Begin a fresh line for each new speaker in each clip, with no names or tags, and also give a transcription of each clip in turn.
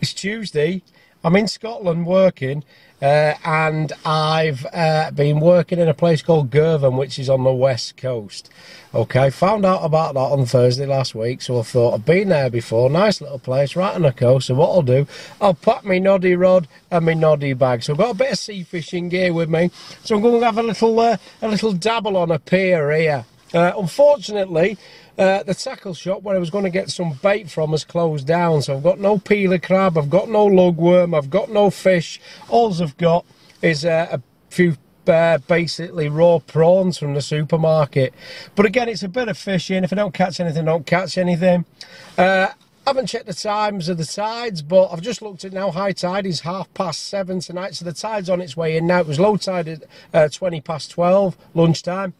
It's Tuesday. I'm in Scotland working, uh, and I've uh, been working in a place called Girvan, which is on the west coast. Okay, found out about that on Thursday last week, so I thought I've been there before. Nice little place right on the coast. So what I'll do, I'll pack my noddy rod and my noddy bag. So I've got a bit of sea fishing gear with me. So I'm going to have a little uh, a little dabble on a pier here. Uh, unfortunately, uh, the tackle shop where I was going to get some bait from has closed down, so I've got no peeler crab, I've got no lugworm, I've got no fish. All I've got is uh, a few uh, basically raw prawns from the supermarket. But again, it's a bit of fishing. If I don't catch anything, I don't catch anything. Uh, I haven't checked the times of the tides, but I've just looked at now. High tide is half past seven tonight, so the tide's on its way in now. It was low tide at uh, 20 past 12, lunchtime.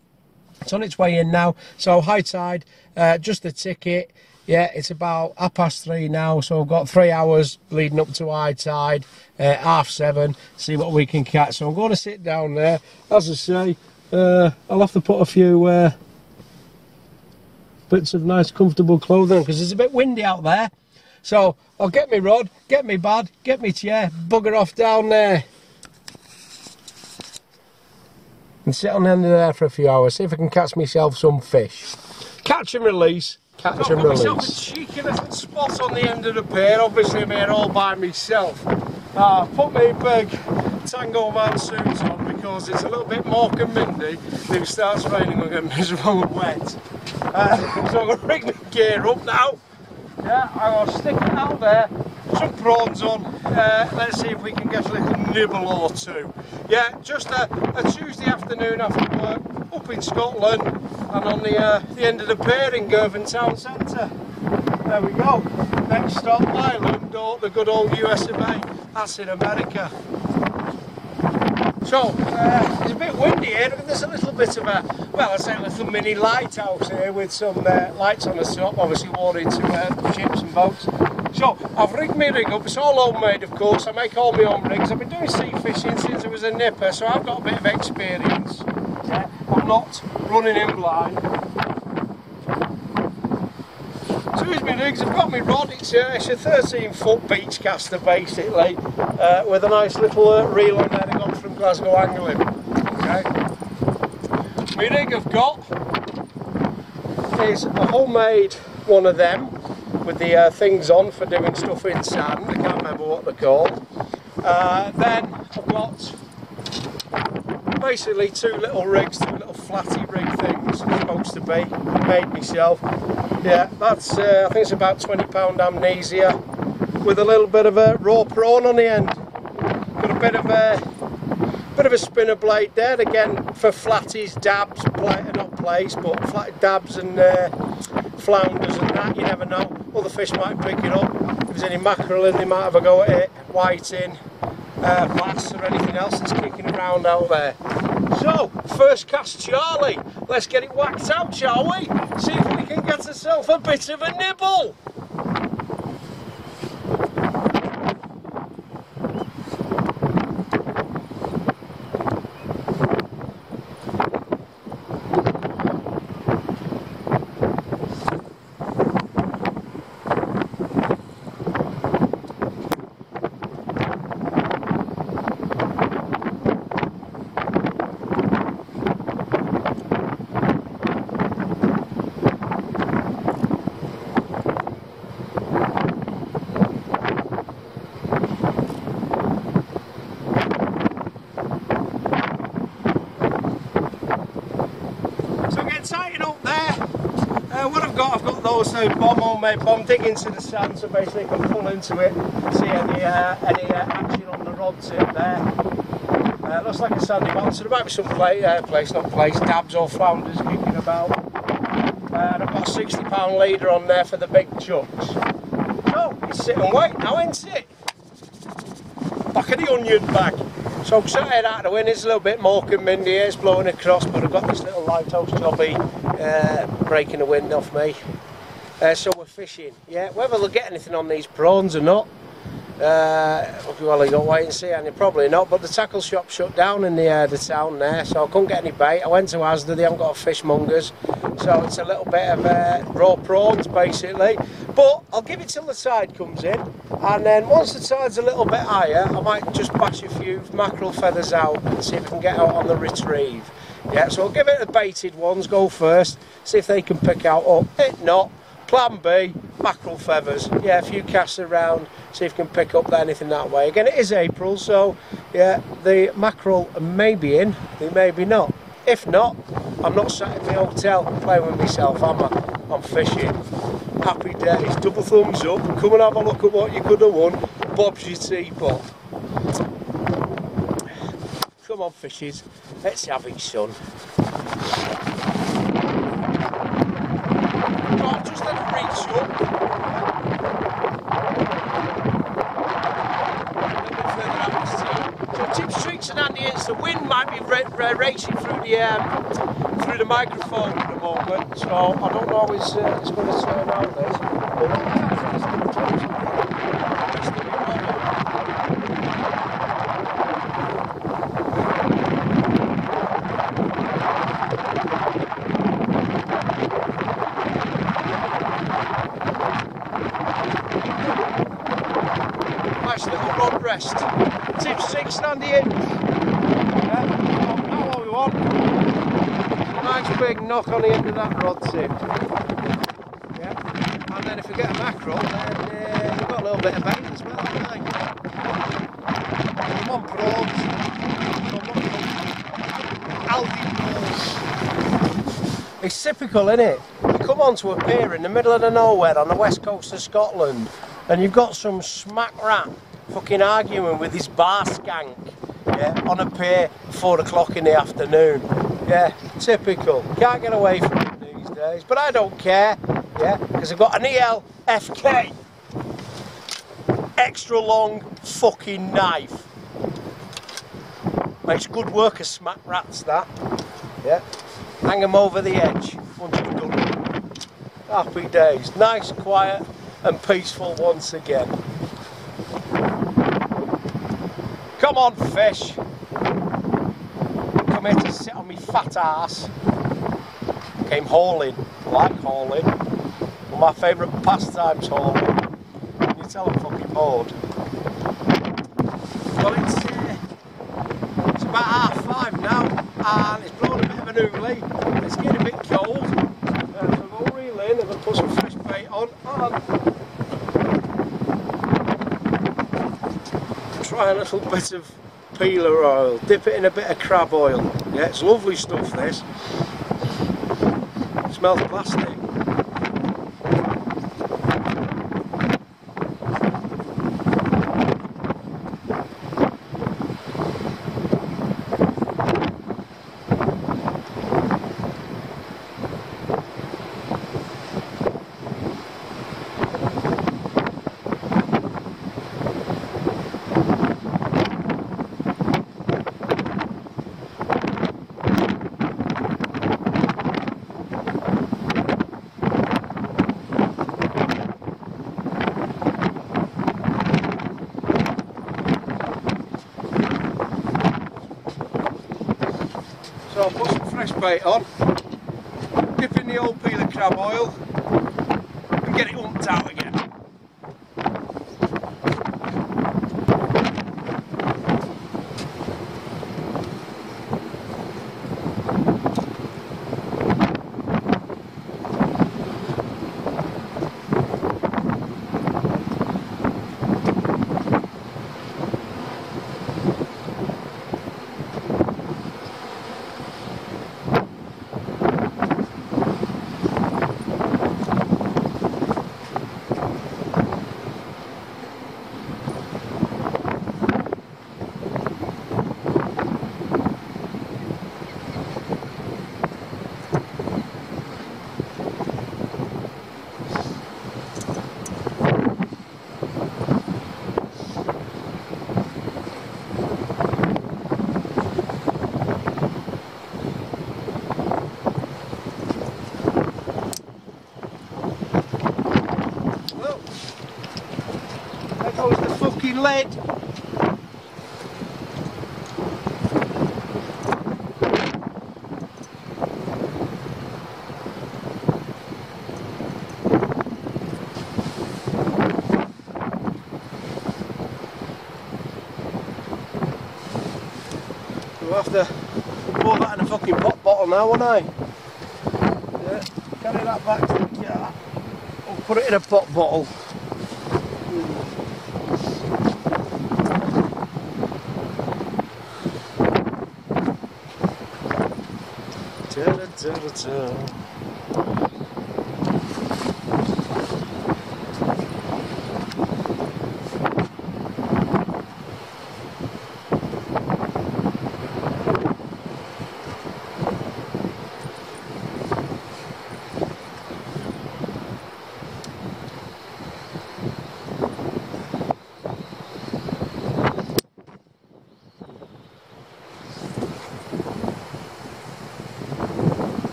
It's on its way in now. So high tide, uh, just the ticket. Yeah, it's about half past three now, so we've got three hours leading up to high tide, uh, half seven, see what we can catch. So I'm going to sit down there. As I say, uh, I'll have to put a few uh, bits of nice comfortable clothing because it's a bit windy out there. So I'll get me rod, get me bad, get me chair, bugger off down there. And sit on the end of there for a few hours, see if I can catch myself some fish. Catch and release, catch and release. myself a cheeky little spot on the end of the pier, obviously I'm here all by myself. Uh, put my big Tango Man suit on because it's a little bit more and windy. If it starts raining, I'll get miserable and wet. Uh, so I'm going to rig my gear up now. Yeah, I'm going to stick it out there some prawns on. Uh, let's see if we can get a little nibble or two. Yeah, just a, a Tuesday afternoon after work up in Scotland and on the, uh, the end of the pier in Girvan Town Centre. There we go. Next stop, Ireland or the good old US of A. That's in America. So, uh, it's a bit windy here, there's a little bit of a, well, I'd say a little mini lighthouse here with some uh, lights on the top, obviously warning to uh, ships and boats. So, I've rigged my rig up, it's all homemade of course, I make all my own rigs, I've been doing sea fishing since I was a nipper, so I've got a bit of experience. Yeah, I'm not running in blind. So here's my rigs, I've got my rod, it's a, it's a 13 foot beach caster basically, uh, with a nice little uh, reel on there I got from Glasgow Angling. Okay. My rig I've got is a homemade one of them with the uh, things on for doing stuff in sand. I can't remember what they're called. Uh, then I've got basically two little rigs, two little flatty rig things. Supposed to be made myself. Yeah, that's uh, I think it's about 20 pound amnesia with a little bit of a raw prawn on the end. Got a bit of a bit of a spinner blade there again for flatties, dabs, play, not plays, but flat dabs and uh, flounders and that. You never know other fish might pick it up. If there's any mackerel in, they might have a go at it, whiting, uh, bass or anything else that's kicking around out there. So, first cast Charlie. Let's get it whacked out, shall we? See if we can get ourselves a bit of a nibble. got, I've got those now homemade bomb dig into the sand so basically can pull into it, see any uh, any uh, action on the rod tip there. Uh, looks like a sandy bottom, so there might be some play, uh, place, not place, dabs or flounders kicking about. Uh, and I've got a 60 pound leader on there for the big chucks. So, it's sit and wait now, isn't it? Back of the onion bag. So I'm sat out the wind, it's a little bit more and windy it's blowing across, but I've got this little lighthouse jobby uh, breaking the wind off me. Uh, so we're fishing. Yeah, whether they'll get anything on these prawns or not, Uh, well, you got wait and see, and probably not. But the tackle shop shut down in the uh, the town there, so I couldn't get any bait. I went to Asda; they haven't got a fishmongers, so it's a little bit of uh, raw prawns basically. But I'll give it till the tide comes in, and then once the tide's a little bit higher, I might just bash a few mackerel feathers out and see if I can get out on the retrieve. Yeah, so I'll give it the baited ones go first, see if they can pick out up. If not, Plan B, mackerel feathers. Yeah, a few casts around, see if you can pick up anything that way. Again, it is April, so yeah, the mackerel may be in, they may be not. If not, I'm not sat in the hotel playing with myself, am I? I'm fishing. Happy days, double thumbs up, come and have a look at what you could have won. Bob's your teapot. Come on, fishes, let's have it, son. So tips, tricks and Andy Ince, the wind might be racing through the um, through the microphone at the moment, so I don't know how it's, uh, it's going to turn out this. rest. Tip Yeah, not what we want. Nice big knock on the end of that rod tip. Yeah, and then if we get a mackerel, then uh, we've got a little bit of bait as well, haven't we? Come on, prawns. Prawns. It's typical, isn't it? You come onto a pier in the middle of the nowhere on the west coast of Scotland and you've got some smack rat fucking arguing with his bar skank yeah, on a pier four o'clock in the afternoon. Yeah, typical. Can't get away from it these days, but I don't care. Yeah, because I've got an EL-FK extra long fucking knife. Makes good work of smack rats that. Yeah, hang them over the edge once you've done Happy days. Nice, quiet, and peaceful once again. Come on, fish. Come here to sit on me fat ass. Came hauling. like hauling. One of my favourite pastimes hauling. You tell I'm fucking bored? Well, it's about half five now, and it's blowing a bit of an oolie. It's getting a bit cold. Uh, so we'll reel in and we'll put some fresh bait on. And try a little bit of peeler oil, dip it in a bit of crab oil. Yeah, it's lovely stuff this. Smells plastic. So I'll put some fresh bait on, dip in the old peeler crab oil and get it umped out again. Fucking lid. We'll have to pour that in a fucking pop bottle now, won't I? Yeah, carry that back to the car. We'll put it in a pop bottle. Ta-da-ta-da-ta.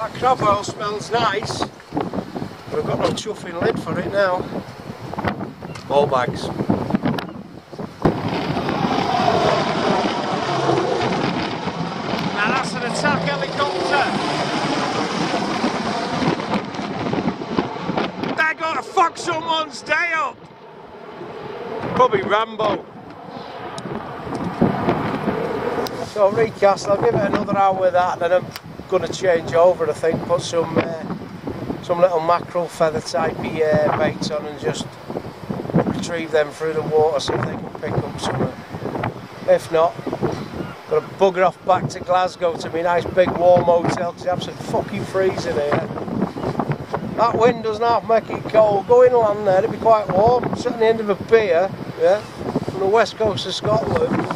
That crab oil smells nice, I've got no chuffing lid for it now. Ball bags. Now that's an attack helicopter. They got to fuck someone's day up. Probably Rambo. So recast, I'll give it another hour with that, then I'm going to change over. I think put some uh, some little mackerel feather type uh, baits on and just retrieve them through the water, if they can pick up some If not, got to bugger off back to Glasgow to my nice big warm hotel because it's absolutely fucking freezing here. That wind doesn't half make it cold. Go inland there, it'll be quite warm. Sit on the end of a pier, yeah, from the west coast of Scotland.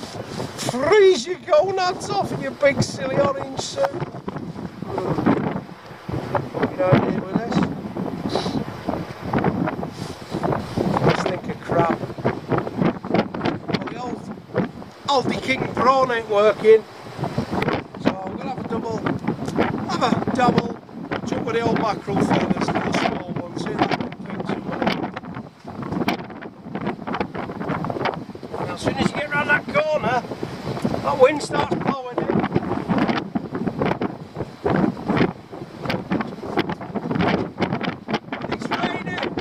Freeze your gonads off in your big silly orange suit. Fucking idea with this. Let's think of crap. Well, the old Aldi King prawn ain't working. So I'm gonna have a double have a double jump with the old mackerel feathers for the small ones. See that Now, as soon as you get round that corner, that wind starts blowing in. It's raining.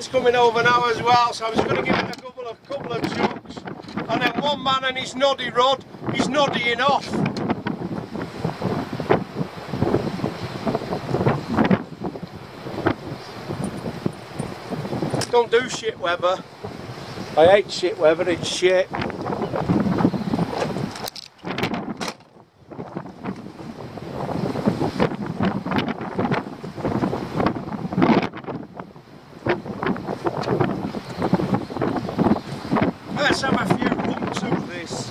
Rain's coming over now as well, so I'm just going to give it a couple of couple of. And then one man and his noddy rod, he's noddying off. Don't do shit weather. I hate shit weather, it's shit. Let's have a few rumps of this.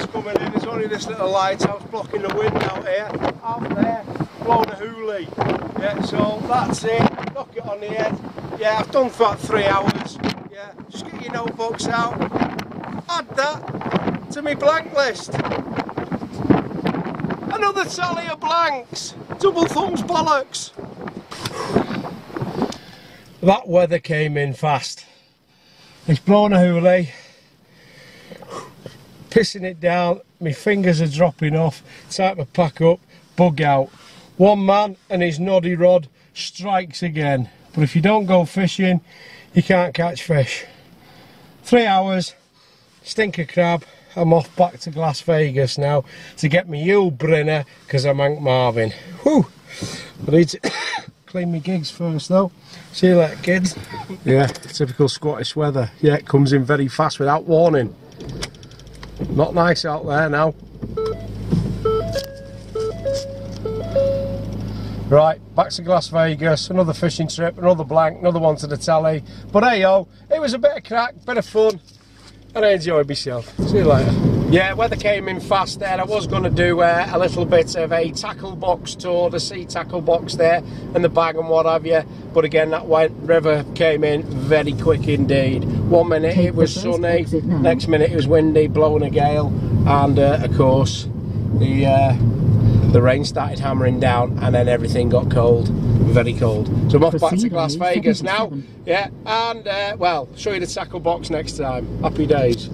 sun's coming in. There's only this little lighthouse blocking the wind out here. Out there, blowing a hoolie. Yeah, so that's it. Knock it on the head. Yeah, I've done for three hours. Yeah, just get your notebooks out. Add that to my blank list. Another tally of blanks. Double thumbs bollocks. That weather came in fast. It's blowing a hoolie, pissing it down, my fingers are dropping off, time to pack up, bug out. One man and his noddy rod strikes again. But if you don't go fishing, you can't catch fish. Three hours, stinker crab, I'm off back to Las Vegas now to get my Yul Brynner because I'm Hank Marvin. Whew! I need to clean my gigs first though. See you later kids. Yeah, typical Scottish weather. Yeah, it comes in very fast without warning. Not nice out there now. Right, back to Las Vegas, another fishing trip, another blank, another one to the tally. But hey yo, it was a bit of crack, bit of fun, and I enjoyed myself. See you later. Yeah, weather came in fast there. I was going to do uh, a little bit of a tackle box tour, the sea tackle box there, and the bag and what have you. But again, that went, river came in very quick indeed. One minute it was sunny, next minute it was windy, blowing a gale, and uh, of course, the uh, the rain started hammering down and then everything got cold very cold. So I'm off back to Las Vegas now. yeah and uh, well show you the tackle box next time. Happy days